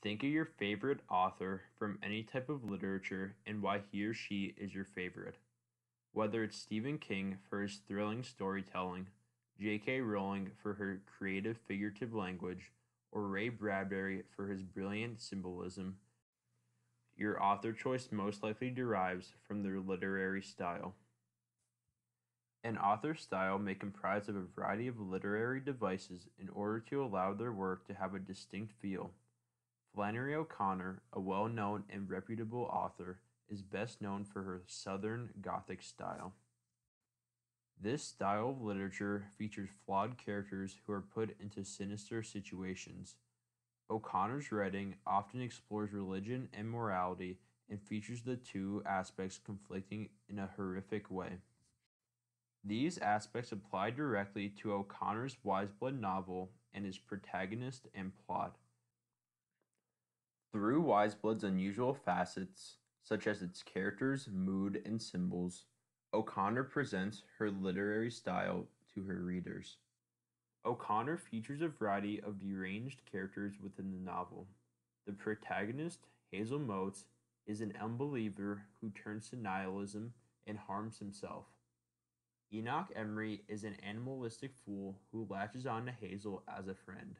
Think of your favorite author from any type of literature and why he or she is your favorite. Whether it's Stephen King for his thrilling storytelling, J.K. Rowling for her creative figurative language, or Ray Bradbury for his brilliant symbolism, your author choice most likely derives from their literary style. An author's style may comprise of a variety of literary devices in order to allow their work to have a distinct feel. Flannery O'Connor, a well known and reputable author, is best known for her Southern Gothic style. This style of literature features flawed characters who are put into sinister situations. O'Connor's writing often explores religion and morality and features the two aspects conflicting in a horrific way. These aspects apply directly to O'Connor's Wise Blood novel and its protagonist and plot. Through Wise Blood's unusual facets, such as its characters, mood, and symbols, O'Connor presents her literary style to her readers. O'Connor features a variety of deranged characters within the novel. The protagonist, Hazel Motes, is an unbeliever who turns to nihilism and harms himself. Enoch Emery is an animalistic fool who latches on to Hazel as a friend.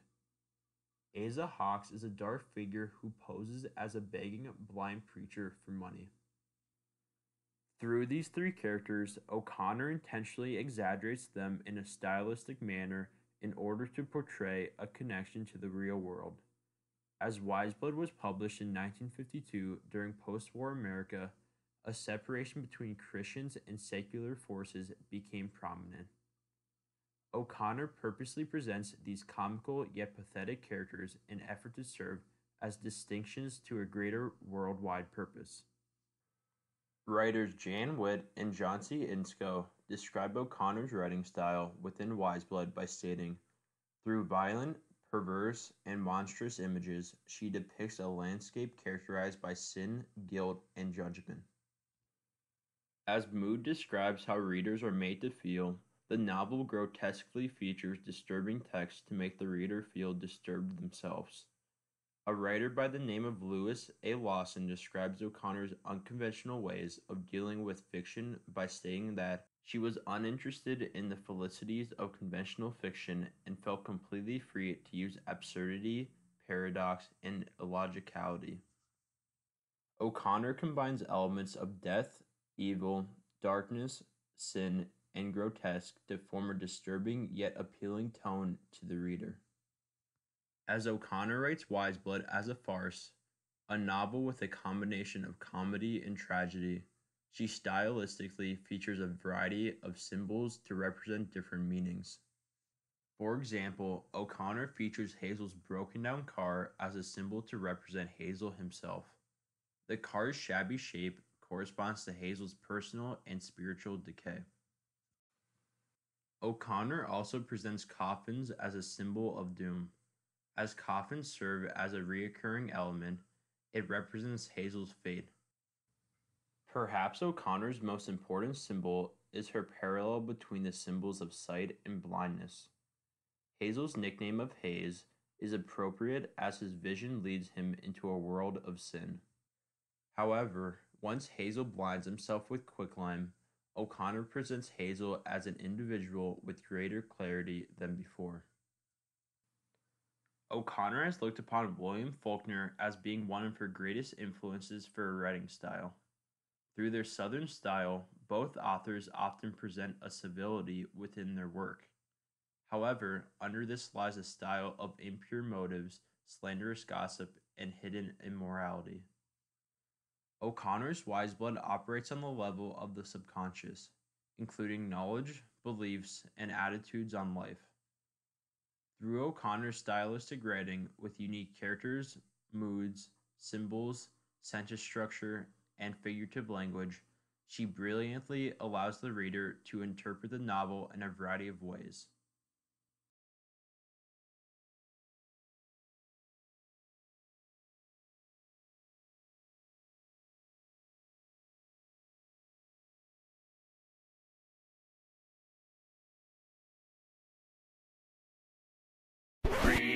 Asa Hawks is a dark figure who poses as a begging blind preacher for money. Through these three characters, O'Connor intentionally exaggerates them in a stylistic manner in order to portray a connection to the real world. As Wise Blood was published in 1952 during post war America, a separation between Christians and secular forces became prominent. O'Connor purposely presents these comical yet pathetic characters in effort to serve as distinctions to a greater worldwide purpose. Writers Jan Witt and John C. Insko describe O'Connor's writing style within Wise Blood by stating, Through violent, perverse, and monstrous images, she depicts a landscape characterized by sin, guilt, and judgment. As mood describes how readers are made to feel, the novel grotesquely features disturbing text to make the reader feel disturbed themselves. A writer by the name of Lewis A. Lawson describes O'Connor's unconventional ways of dealing with fiction by stating that she was uninterested in the felicities of conventional fiction and felt completely free to use absurdity, paradox, and illogicality. O'Connor combines elements of death, evil, darkness, sin, and grotesque to form a disturbing yet appealing tone to the reader. As O'Connor writes Wise Blood as a farce, a novel with a combination of comedy and tragedy, she stylistically features a variety of symbols to represent different meanings. For example, O'Connor features Hazel's broken down car as a symbol to represent Hazel himself. The car's shabby shape corresponds to Hazel's personal and spiritual decay. O'Connor also presents coffins as a symbol of doom. As coffins serve as a recurring element, it represents Hazel's fate. Perhaps O'Connor's most important symbol is her parallel between the symbols of sight and blindness. Hazel's nickname of Haze is appropriate as his vision leads him into a world of sin. However, once Hazel blinds himself with quicklime, O'Connor presents Hazel as an individual with greater clarity than before. O'Connor has looked upon William Faulkner as being one of her greatest influences for her writing style. Through their Southern style, both authors often present a civility within their work. However, under this lies a style of impure motives, slanderous gossip, and hidden immorality. O'Connor's Wise Blood operates on the level of the subconscious, including knowledge, beliefs, and attitudes on life. Through O'Connor's stylistic writing with unique characters, moods, symbols, sentence structure, and figurative language, she brilliantly allows the reader to interpret the novel in a variety of ways.